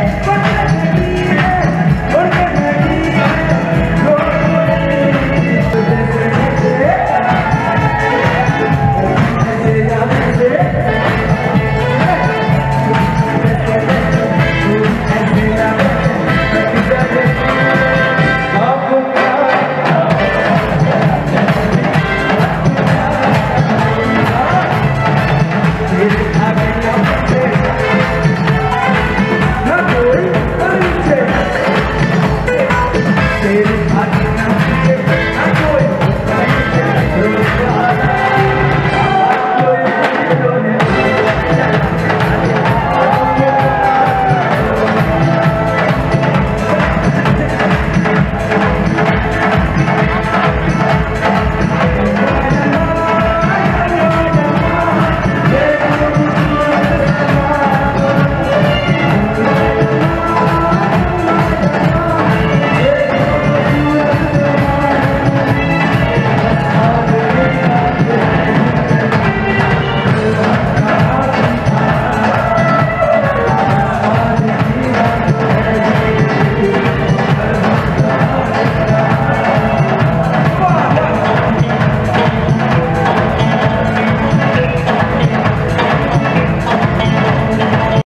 Hey,